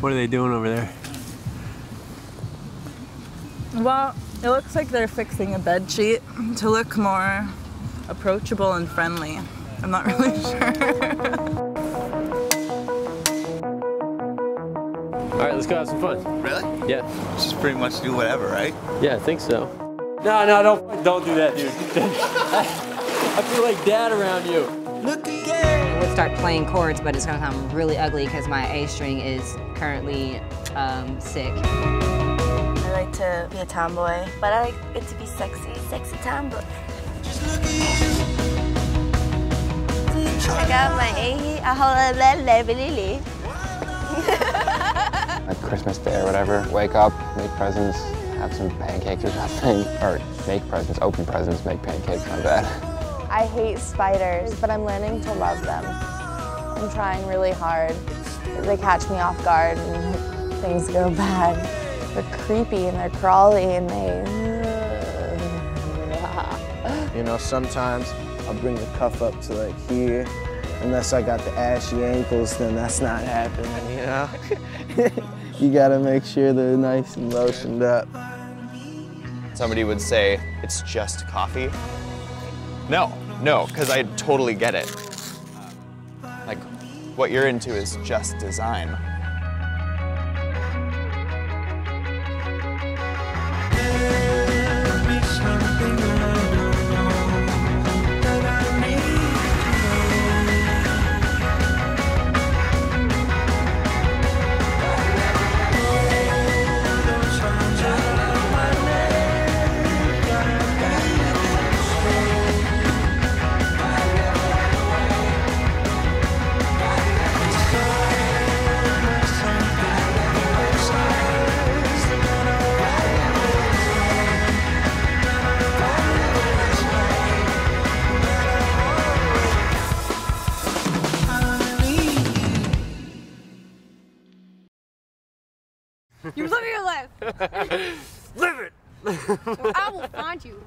What are they doing over there? Well, it looks like they're fixing a bed sheet to look more approachable and friendly. I'm not really sure. All right, let's go have some fun. Really? Yeah. Just pretty much do whatever, right? Yeah, I think so. No, no, don't, don't do that, dude. I feel like dad around you. We'll start playing chords, but it's gonna sound really ugly because my A string is currently um, sick. I like to be a tomboy, but I like it to be sexy, sexy tomboy. I got my A, a whole level, like Christmas Day or whatever, wake up, make presents, have some pancakes or something, or make presents, open presents, make pancakes, my bad. I hate spiders, but I'm learning to love them. I'm trying really hard. They catch me off guard and things go bad. They're creepy and they're crawly and they... You know, sometimes I'll bring the cuff up to like here. Unless I got the ashy ankles, then that's not happening, you know? you gotta make sure they're nice and lotioned up. Somebody would say, it's just coffee. No, no, because I totally get it. Like, what you're into is just design. You live your life. Live it! I will find you.